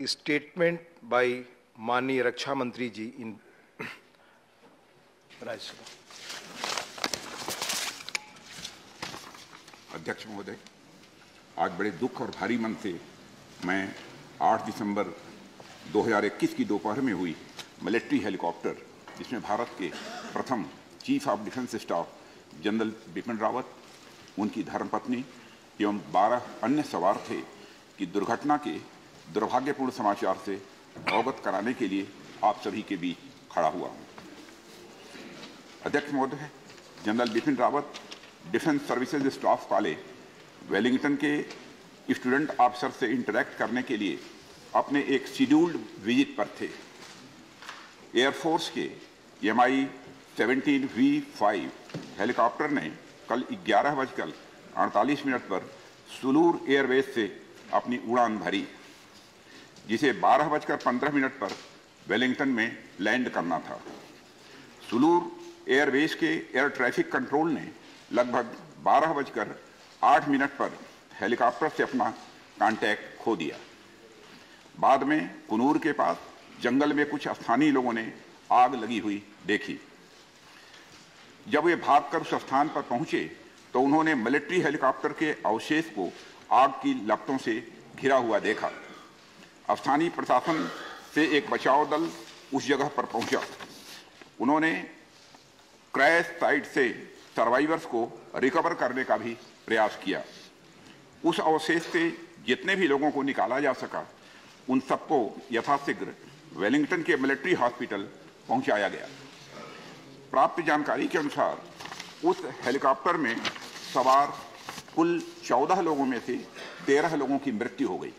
statement by माननीय रक्षा मंत्री जी इन राज्यसभा अध्यक्ष महोदय, आज बड़े दुख और भारी मन से मैं 8 दिसंबर 2021 की दोपहर में हुई मिलिट्री हेलीकॉप्टर जिसमें भारत के प्रथम chief of defence staff general Bipin Rawat, उनकी धर्मपत्नी एवं 12 अन्य सवार थे कि दुर्घटना के दुर्भाग्यपूर्ण समाचार से अवगत कराने के लिए आप सभी के बीच खड़ा हुआ हूँ। अध्यक्ष महोदय, general Bipin Rawat, defence services staff college Wellington के स्टूडेंट ऑफिसर से इंटरेक्ट करने के लिए अपने एक शेड्यूल्ड विज़िट पर थे। एयरफोर्स के M I seventeen V five helicopter ने कल ग्यारह बजकर अड़तालीस मिनट पर सुलूर एयरवेज से अपनी उड़ान भरी। जिसे बारह बजकर पंद्रह मिनट पर वेलिंगटन में लैंड करना था। सुलूर एयरवेज के एयर ट्रैफ़िक कंट्रोल ने लगभग बारह बजकर आठ मिनट पर हेलीकॉप्टर से अपना कांटेक्ट खो दिया। बाद में कुनूर के पास जंगल में कुछ स्थानीय लोगों ने आग लगी हुई देखी। जब वे भागकर उस स्थान पर पहुँचे तो उन्होंने मिलिट्री हेलीकॉप्टर के अवशेष को आग की लपटों से घिरा हुआ देखा। स्थानीय प्रशासन से एक बचाव दल उस जगह पर पहुँचा। उन्होंने क्रैश साइट से सर्वाइवर्स को रिकवर करने का भी प्रयास किया। उस अवशेष से जितने भी लोगों को निकाला जा सका, उन सबको यथाशीघ्र वेलिंगटन के मिलिट्री हॉस्पिटल पहुँचाया गया। प्राप्त जानकारी के अनुसार, उस हेलीकॉप्टर में सवार कुल चौदह लोगों में से तेरह लोगों की मृत्यु हो गई।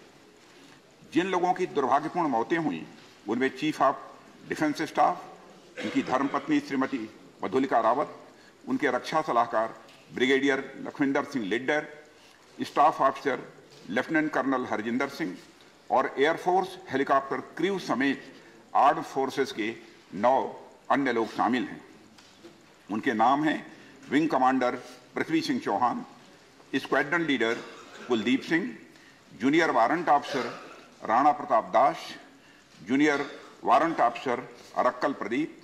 जिन लोगों की दुर्भाग्यपूर्ण मौतें हुई, उनमें चीफ ऑफ़ डिफेंस स्टाफ, उनकी धर्मपत्नी श्रीमती मधुलिका रावत, उनके रक्षा सलाहकार brigadier Lakhvinder Singh Lidder, staff officer lieutenant colonel Harjinder Singh और एयरफोर्स हेलीकॉप्टर क्रू समेत आर्म फोर्सेस के नौ अन्य लोग शामिल हैं। उनके नाम हैं wing commander Prithvi Singh Chauhan, squadron leader Kuldeep Singh, junior warrant officer Rana Pratap Das, junior warrant officer Arakkal Pradeep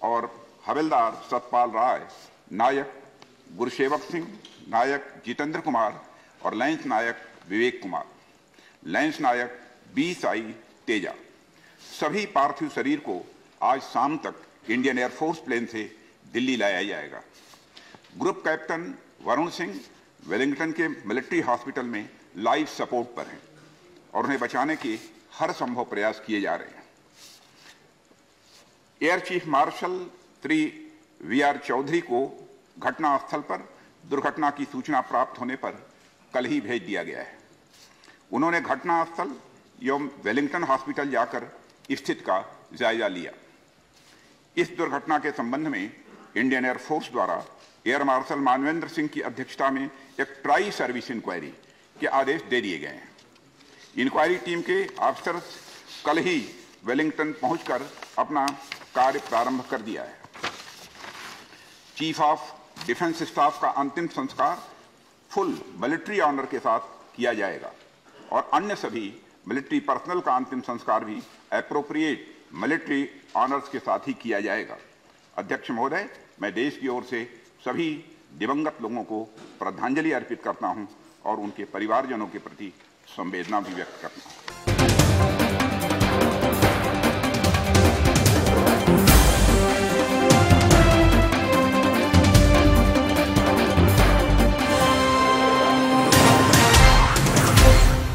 और हवलदार सतपाल राय, नायक गुरुसेवक सिंह, नायक जितेंद्र कुमार और lance naik Vivek Kumar. Lance naik B Sai Teja. सभी पार्थिव शरीर को आज शाम तक इंडियन एयरफोर्स प्लेन से दिल्ली लाया जाएगा। Group captain Varun Singh Wellington के मिलिट्री हॉस्पिटल में लाइफ सपोर्ट पर हैं। और उन्हें बचाने के हर संभव प्रयास किए जा रहे हैं। Air chief marshal Shri V R Chaudhari को घटनास्थल पर दुर्घटना की सूचना प्राप्त होने पर कल ही भेज दिया गया है। उन्होंने घटनास्थल एवं वेलिंगटन हॉस्पिटल जाकर स्थिति का जायजा लिया। इस दुर्घटना के संबंध में इंडियन एयरफोर्स द्वारा एयर मार्शल मानवेंद्र सिंह की अध्यक्षता में एक ट्राई सर्विस इंक्वायरी के आदेश दे दिए गए हैं। इंक्वायरी टीम के अफसर कल ही वेलिंगटन पहुंचकर अपना कार्य प्रारंभ कर दिया है। चीफ ऑफ़ डिफेंस स्टाफ का अंतिम संस्कार फुल मिलिट्री ऑनर के साथ किया जाएगा और अन्य सभी मिलिट्री पर्सनल का अंतिम संस्कार भी अप्रोप्रिएट मिलिट्री ऑनर्स के साथ ही किया जाएगा। अध्यक्ष महोदय, मैं देश की ओर से सभी दिवंगत लोगों को श्रद्धांजलि अर्पित करता हूँ और उनके परिवारजनों के प्रति संवेदना भी व्यक्त करना।